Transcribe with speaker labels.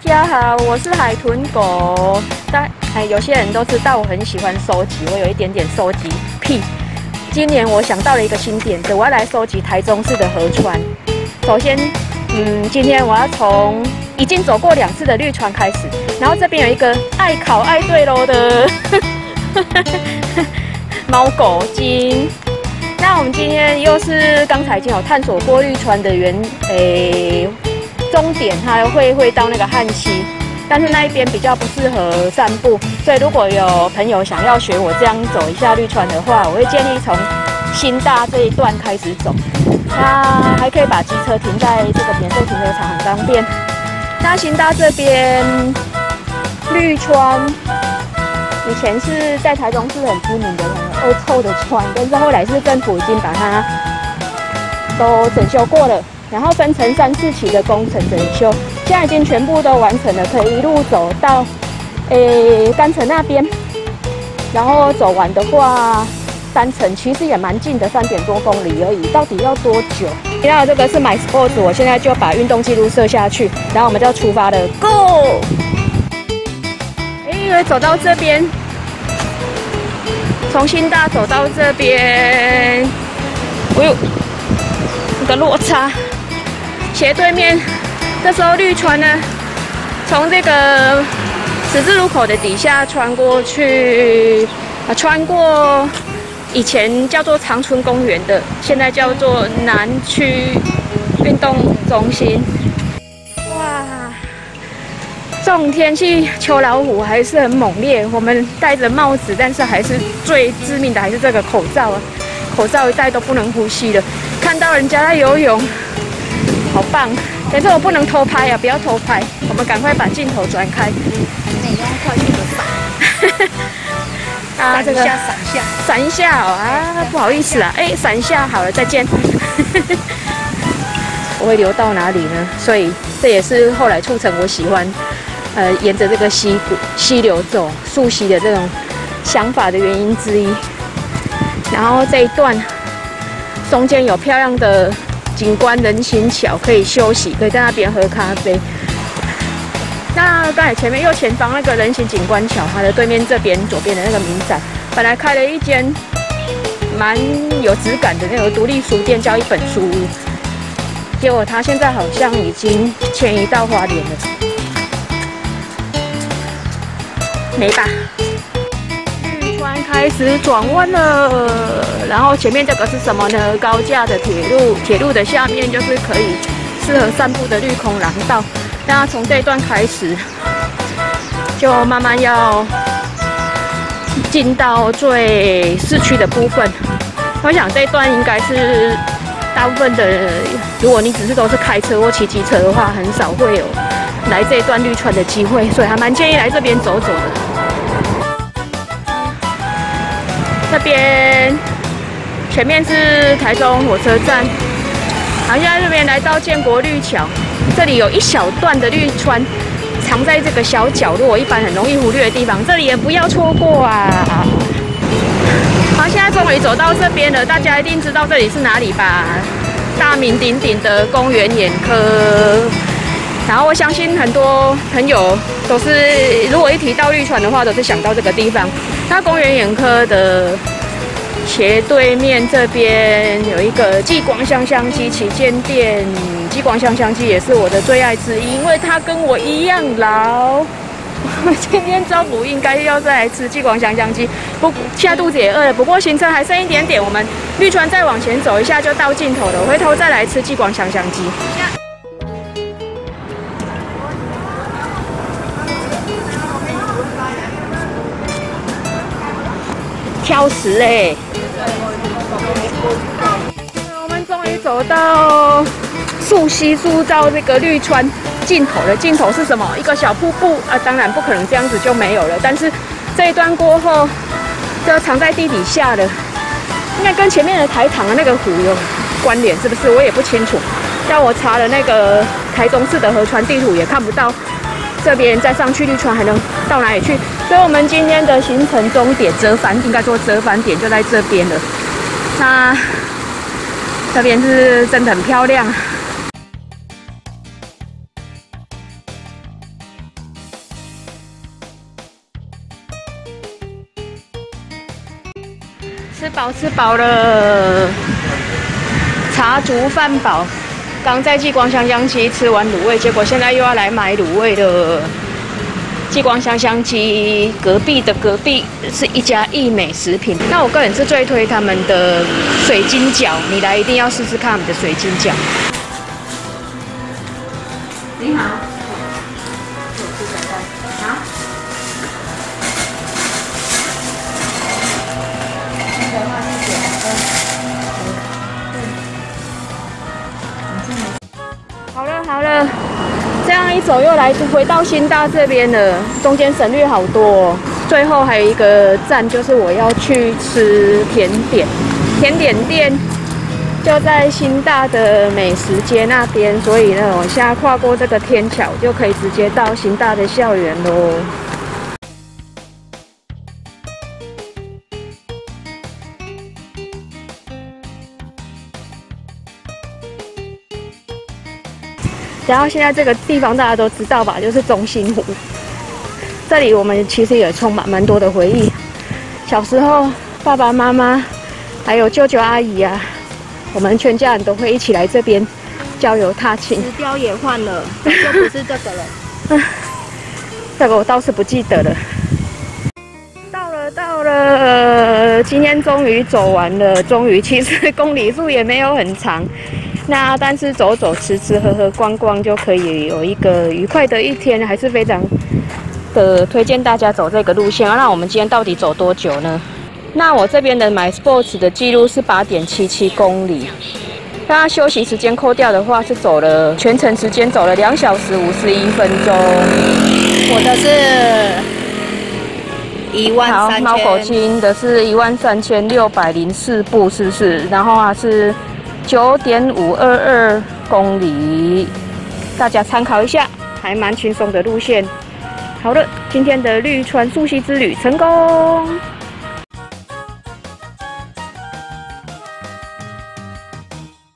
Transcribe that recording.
Speaker 1: 家好，我是海豚狗。但哎，有些人都知道我很喜欢收集，我有一点点收集癖。今年我想到了一个新点子，我要来收集台中市的河川。首先，嗯，今天我要从已经走过两次的绿川开始，然后这边有一个爱考爱对喽的 猫狗精。那我们今天又是刚才已经有探索过绿川的原诶。终点它会会到那个汉溪，但是那一边比较不适合散步，所以如果有朋友想要学我这样走一下绿川的话，我会建议从新大这一段开始走，那还可以把机车停在这个免费停车场，很方便。那新大这边绿川以前是在台中是很知名的恶臭的川，但是后来是政府已经把它都整修过了。然后分成三四期的工程整修，现在已经全部都完成了，可以一路走到诶干城那边。然后走完的话，单程其实也蛮近的，三点多公里而已。到底要多久？那这个是 My Sports，我现在就把运动记录设下去，然后我们就要出发了，Go！哎，走到这边，从新大走到这边，哎呦，一个落差。斜对面，这时候绿川呢，从这个十字路口的底下穿过去，啊，穿过以前叫做长春公园的，现在叫做南区运动中心。哇，这种天气，秋老虎还是很猛烈。我们戴着帽子，但是还是最致命的还是这个口罩啊，口罩一戴都不能呼吸了。看到人家在游泳。好棒！可是我不能偷拍啊，不要偷拍。我们赶快把镜头转开。
Speaker 2: 你用快速的闪。啊，这个闪一下，
Speaker 1: 闪一下哦啊！不好意思啊，哎，闪一下好了，再见。我会流到哪里呢？所以这也是后来促成我喜欢，呃，沿着这个溪谷溪流走溯溪的这种想法的原因之一。然后这一段中间有漂亮的。景观人行桥可以休息，可以在那边喝咖啡。那刚才前面右前方那个人行景观桥，它的对面这边左边的那个民宅，本来开了一间蛮有质感的那个独立书店，叫一本书屋。结果它现在好像已经迁移到花莲了，没吧？突然开始转弯了，然后前面这个是什么呢？高架的铁路，铁路的下面就是可以适合散步的绿空廊道。那从这段开始，就慢慢要进到最市区的部分。我想这一段应该是大部分的，如果你只是都是开车或骑机车的话，很少会有来这一段绿川的机会，所以还蛮建议来这边走走的。这边前面是台中火车站，好，现在这边来到建国绿桥，这里有一小段的绿川，藏在这个小角落，一般很容易忽略的地方，这里也不要错过啊！好，现在终于走到这边了，大家一定知道这里是哪里吧？大名鼎鼎的公园眼科，然后我相信很多朋友都是，如果一提到绿川的话，都是想到这个地方。那公园眼科的斜对面这边有一个激光香香鸡旗舰店，激光香香鸡也是我的最爱之一，因为它跟我一样老。今天中午应该要再来吃激光香香鸡，不，现在肚子也饿了。不过行程还剩一点点，我们绿川再往前走一下就到尽头了，回头再来吃激光香香鸡。挑食嘞！我们终于走到溯溪溯到这个绿川尽头了。尽头是什么？一个小瀑布啊！当然不可能这样子就没有了。但是这一段过后，就藏在地底下的，应该跟前面的台糖的那个湖有关联，是不是？我也不清楚。让我查了那个台中市的河川地图，也看不到这边再上去绿川还能到哪里去。所以我们今天的行程终点折返，应该说折返点就在这边了。那这边是真的很漂亮。吃饱吃饱了，茶足饭饱。刚在聚光香香期吃完卤味，结果现在又要来买卤味了。激光香香鸡隔壁的隔壁是一家益美食品，那我个人是最推他们的水晶饺，你来一定要试试看他们的水晶饺。走又来回到新大这边了，中间省略好多、最后还有一个站，就是我要去吃甜点，甜点店就在新大的美食街那边，所以呢，我现在跨过这个天桥就可以直接到新大的校园喽。然后现在这个地方大家都知道吧，就是中心湖。这里我们其实也充满蛮多的回忆。小时候，爸爸妈妈还有舅舅阿姨啊，我们全家人都会一起来这边郊游踏青。
Speaker 2: 石雕也换了，就不是这个了。
Speaker 1: 这个我倒是不记得了。到了，到了，今天终于走完了。终于，其实公里数也没有很长。那但是走走、吃吃喝喝、逛逛就可以有一个愉快的一天，还是非常的推荐大家走这个路线。那我们今天到底走多久呢？那我这边的 My Sports 的记录是八点七七公里，那休息时间扣掉的话是走了全程时间走了两小时五十一分钟。
Speaker 2: 我的是一万
Speaker 1: 好，
Speaker 2: 三
Speaker 1: 猫口
Speaker 2: 千，
Speaker 1: 金的是一万三千六百零四步，是不是？然后啊是九点五二二公里，大家参考一下，还蛮轻松的路线。好了，今天的绿川溯溪之旅成功。